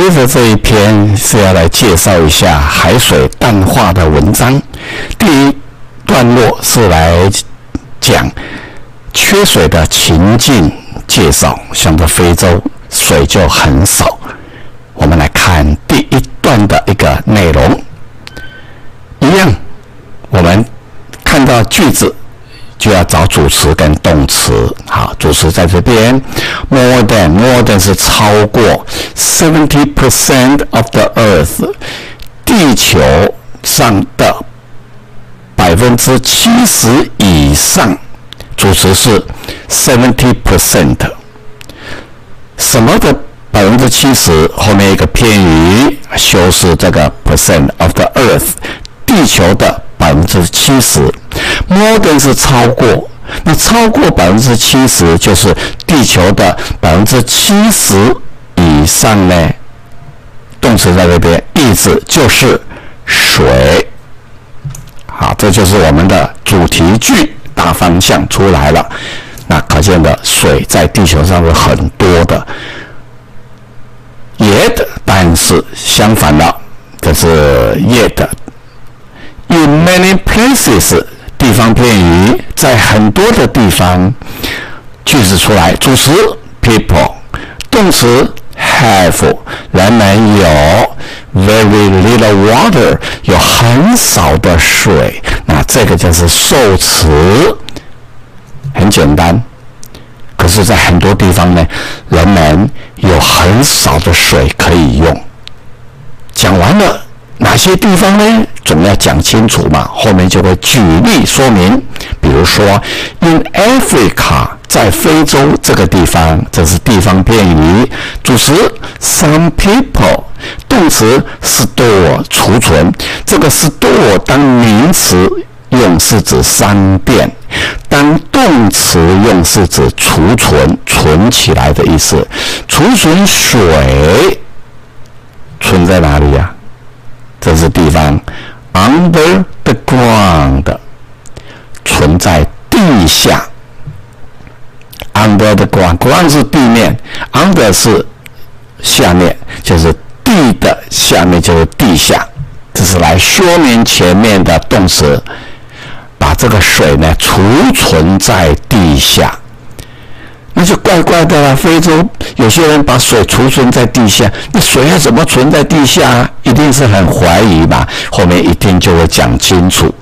接着这一篇是要来介绍一下海水淡化的文章。第一段落是来讲缺水的情境介绍，像在非洲水就很少。我们来看第一段的一个内容，一样，我们看到句子。就要找主词跟动词。好，主词在这边，more than，more than 是超过，seventy percent of the earth，地球上的百分之七十以上，主词是 seventy percent。什么的百分之七十？后面一个偏语修饰这个 percent of the earth，地球的。百分之七十，more than 是超过，那超过百分之七十就是地球的百分之七十以上呢？动词在这边，意思就是水。好，这就是我们的主题句大方向出来了。那可见的水在地球上是很多的，yet 但是相反的，这是 yet。In many places，地方片语在很多的地方。句子出来，主词 people，动词 have，人们有 very little water，有很少的水。那这个就是受词，很简单。可是，在很多地方呢，人们有很少的水可以用。讲完了。哪些地方呢？总要讲清楚嘛，后面就会举例说明。比如说，in Africa，在非洲这个地方，这是地方片语。主词 some people，动词 store 储存。这个 store 当名词用是指商店，当动词用是指储存、存起来的意思。储存水存在哪里呀是地方，under the ground，存在地下。On 是地面，under 是下面，就是地的下面就是地下。这是来说明前面的动词，把这个水呢储存在地下。那就怪怪的了。非洲有些人把水储存在地下，那水要怎么存在地下？一定是很怀疑吧？后面一定就会讲清楚，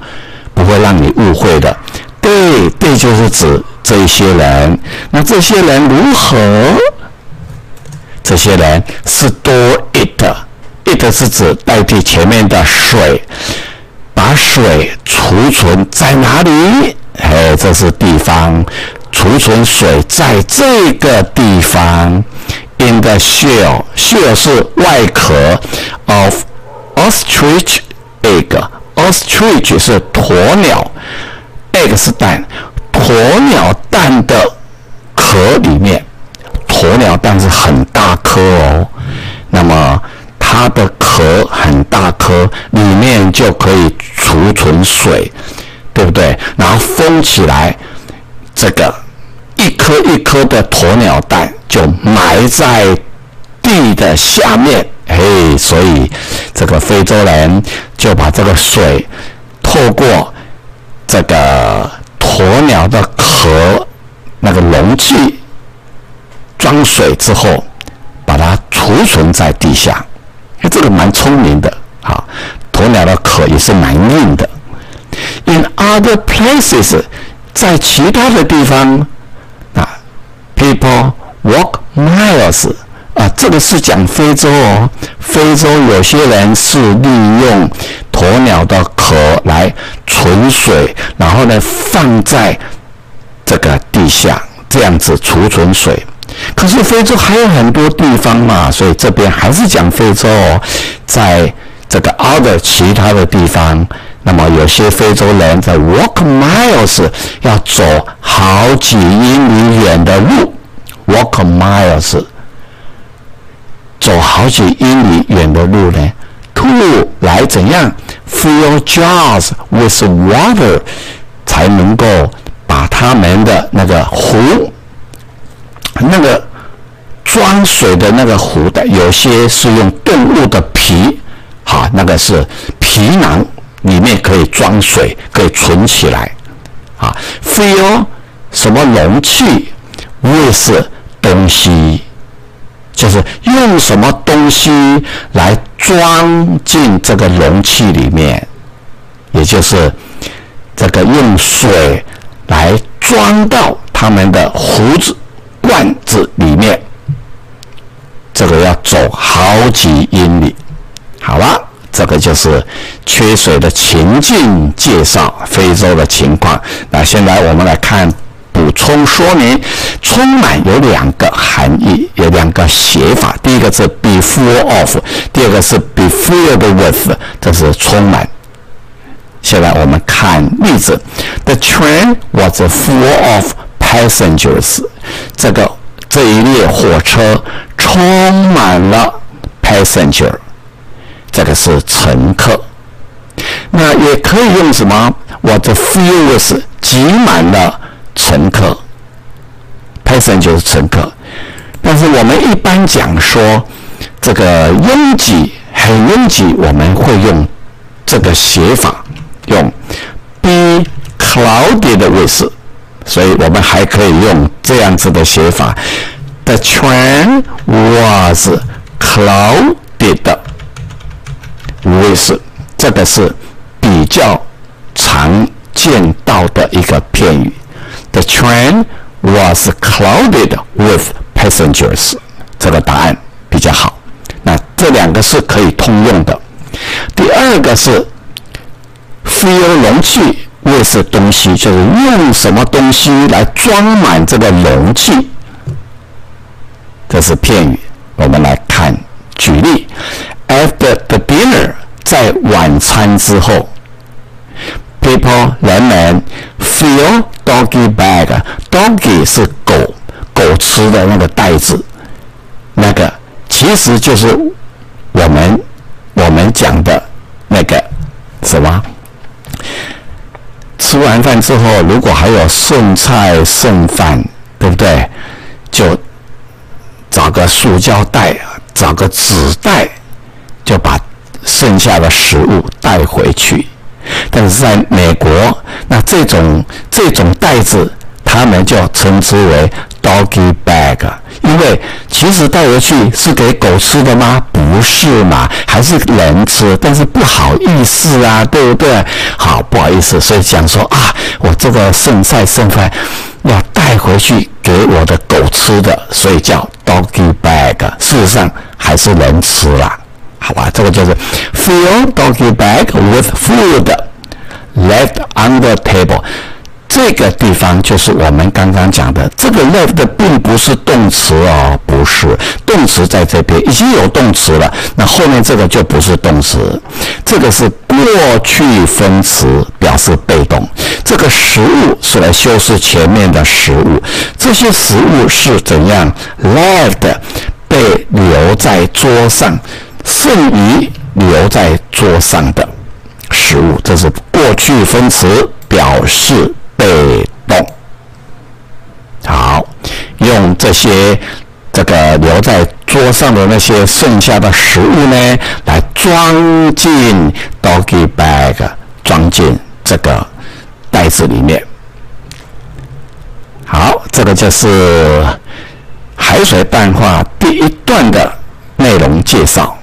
不会让你误会的。对，对，就是指这一些人。那这些人如何？这些人是 do it，it 是指代替前面的水，把水储存在哪里？哎，这是地方。储存水在这个地方，in the shell，shell 是外壳，of ostrich egg，ostrich 是鸵鸟，egg 是蛋，鸵鸟蛋的壳里面，鸵鸟蛋是很大颗哦，那么它的壳很大颗，里面就可以储存水，对不对？然后封起来。这个一颗一颗的鸵鸟蛋就埋在地的下面，嘿，所以这个非洲人就把这个水透过这个鸵鸟的壳那个容器装水之后，把它储存在地下。这个蛮聪明的啊！鸵鸟的壳也是蛮硬的。In other places. 在其他的地方啊，people walk miles 啊，这个是讲非洲哦。非洲有些人是利用鸵鸟的和来存水，然后呢放在这个地下，这样子储存水。可是非洲还有很多地方嘛，所以这边还是讲非洲哦，在这个 other 其他的地方。那么有些非洲人在 walk miles 要走好几英里远的路，walk miles 走好几英里远的路呢，to 来怎样 fill jars with water 才能够把他们的那个壶那个装水的那个壶的，有些是用动物的皮，好，那个是皮囊，里面可以装水，可以存起来。啊，fill 什么容器？with 东西，就是用什么东西来装进这个容器里面，也就是这个用水来装到他们的壶子、罐子里面。这个要走好几英里，好了，这个就是缺水的情境介绍，非洲的情况。那现在我们来看补充说明，充满有两个含义，有两个写法。第一个是 be full of，第二个是 be filled with，这是充满。现在我们看例子：The train was full of passengers。这个这一列火车充满了 passenger。这个是乘客，那也可以用什么？我的 fuels 挤满了乘客，passenger 就是乘客。但是我们一般讲说这个拥挤很拥挤，我们会用这个写法，用 be crowded with。所以我们还可以用这样子的写法：The train was crowded。with 这个是比较常见到的一个片语。The train was crowded with passengers。这个答案比较好。那这两个是可以通用的。第二个是 fill 容器 with 东西，就是用什么东西来装满这个容器。这是片语。我们来看举例。After the dinner，在晚餐之后，people 人们 fill doggy bag，doggy 是狗狗吃的那个袋子，那个其实就是我们我们讲的那个什么？吃完饭之后，如果还有剩菜剩饭，对不对？就找个塑胶袋，找个纸袋。就把剩下的食物带回去，但是在美国，那这种这种袋子，他们就称之为 doggy bag，因为其实带回去是给狗吃的吗？不是嘛，还是人吃，但是不好意思啊，对不对？好，不好意思，所以讲说啊，我这个剩菜剩饭要带回去给我的狗吃的，所以叫 doggy bag。事实上还是人吃啦。好吧，这个就是 fill doggy bag with food left on the table。这个地方就是我们刚刚讲的，这个 left 并不是动词哦，不是动词在这边已经有动词了，那后面这个就不是动词，这个是过去分词，表示被动。这个食物是来修饰前面的食物，这些食物是怎样 left 被留在桌上。剩余留在桌上的食物，这是过去分词，表示被动。好，用这些这个留在桌上的那些剩下的食物呢，来装进 doggy bag，装进这个袋子里面。好，这个就是海水淡化第一段的内容介绍。